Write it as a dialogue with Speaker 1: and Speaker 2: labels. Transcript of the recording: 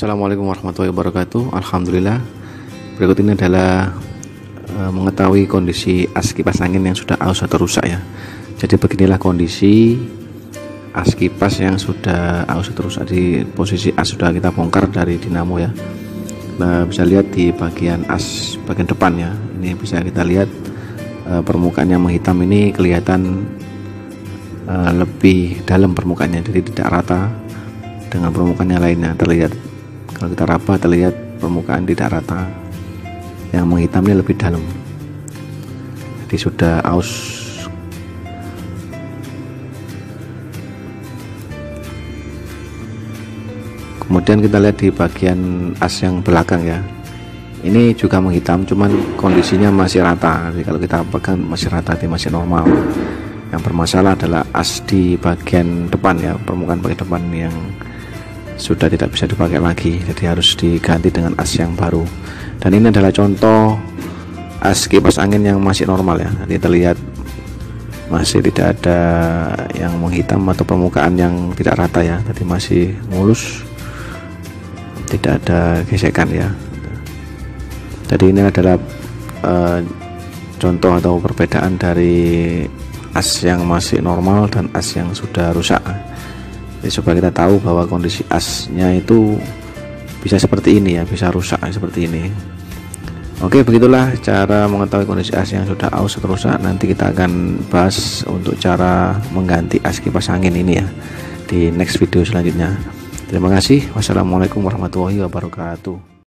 Speaker 1: Assalamualaikum warahmatullahi wabarakatuh. Alhamdulillah. Berikut ini adalah e, Mengetahui kondisi as kipas angin yang sudah aus atau rusak ya. Jadi beginilah kondisi As kipas yang sudah aus atau rusak Di posisi as sudah kita bongkar dari dinamo ya. Nah bisa lihat di bagian as bagian depan ya. Ini bisa kita lihat e, Permukaannya menghitam ini kelihatan e, Lebih dalam permukaannya. Jadi tidak rata dengan permukaan yang lainnya. Terlihat kalau kita raba terlihat permukaan tidak rata. Yang menghitamnya lebih dalam. Jadi sudah aus. Kemudian kita lihat di bagian as yang belakang ya. Ini juga menghitam cuman kondisinya masih rata. Jadi kalau kita pegang masih rata jadi masih normal. Yang bermasalah adalah as di bagian depan ya permukaan bagian depan yang sudah tidak bisa dipakai lagi. Jadi harus diganti dengan as yang baru. Dan ini adalah contoh as kipas angin yang masih normal ya. Jadi terlihat masih tidak ada yang menghitam atau permukaan yang tidak rata ya. Jadi masih mulus tidak ada gesekan ya. Jadi ini adalah uh, contoh atau perbedaan dari as yang masih normal dan as yang sudah rusak jadi supaya kita tahu bahwa kondisi asnya itu bisa seperti ini ya bisa rusak seperti ini. Oke begitulah cara mengetahui kondisi as yang sudah aus atau rusak. Nanti kita akan bahas untuk cara mengganti as kipas angin ini ya di next video selanjutnya. Terima kasih. Wassalamualaikum warahmatullahi wabarakatuh